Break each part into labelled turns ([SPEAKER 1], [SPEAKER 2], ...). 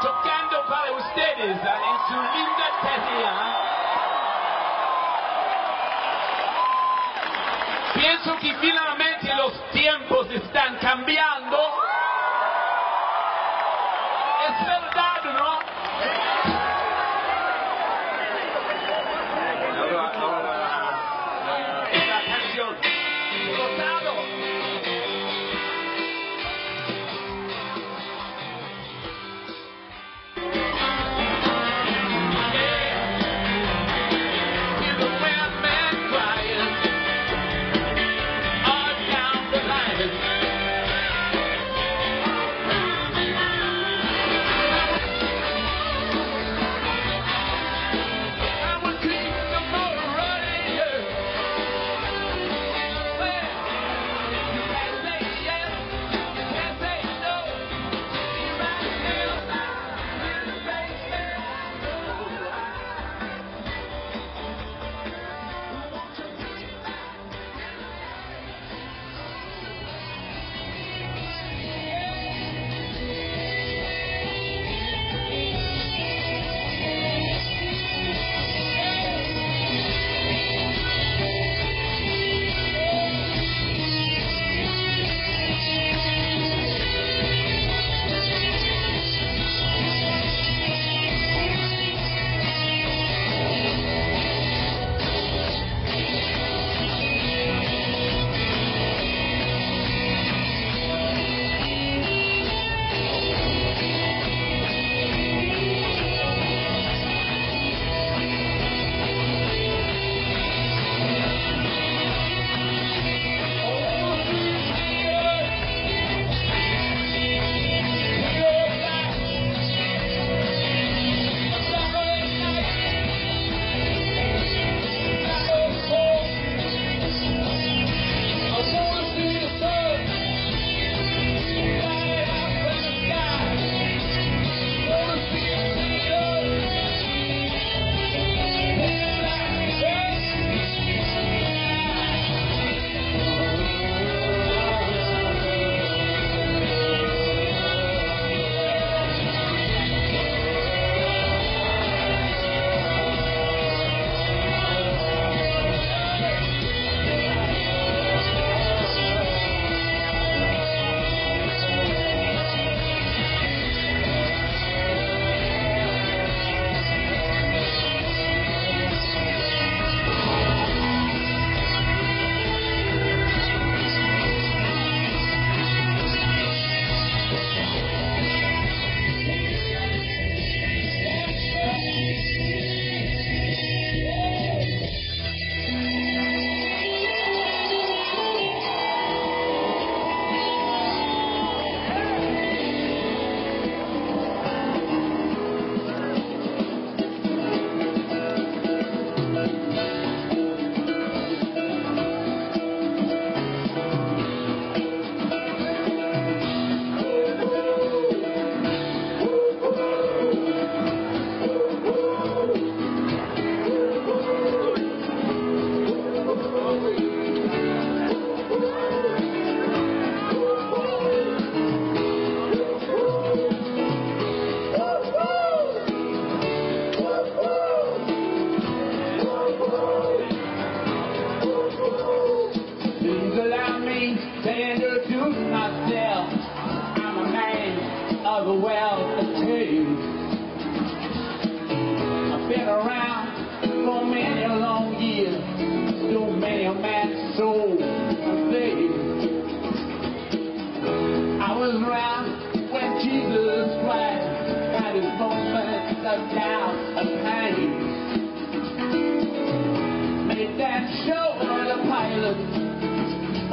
[SPEAKER 1] Tocando para ustedes en su linda tarea. Pienso que finalmente los tiempos están cambiando. Es verdad, ¿no?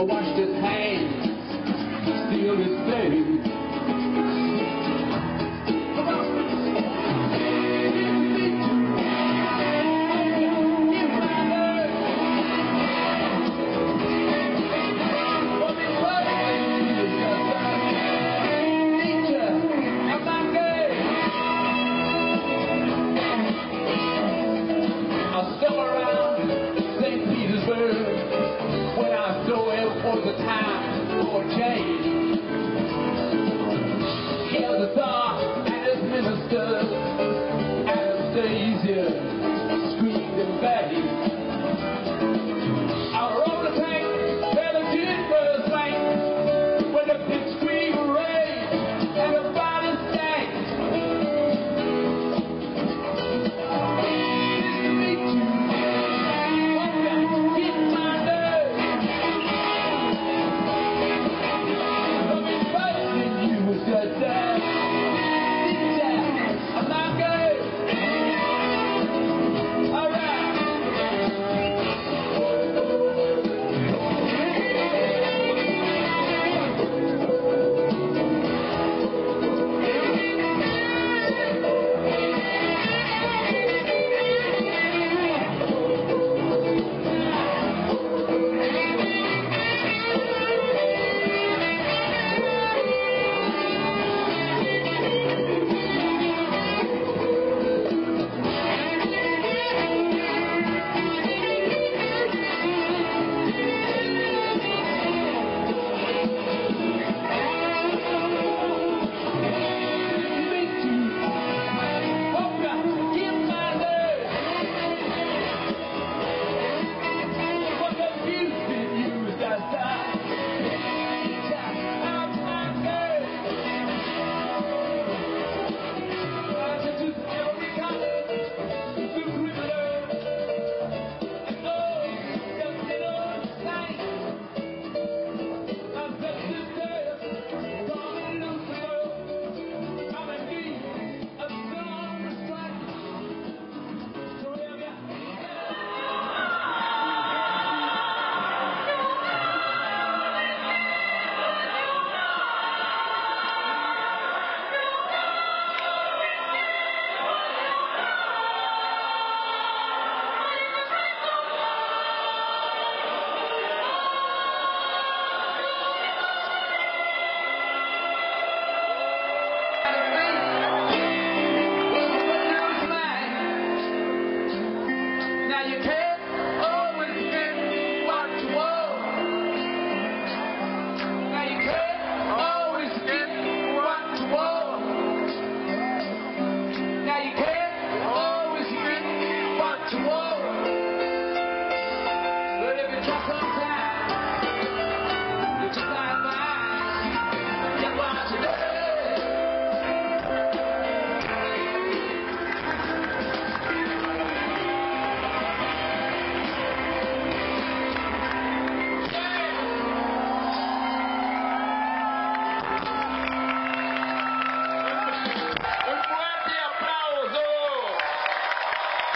[SPEAKER 1] watched it.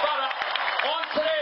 [SPEAKER 1] Butter on today,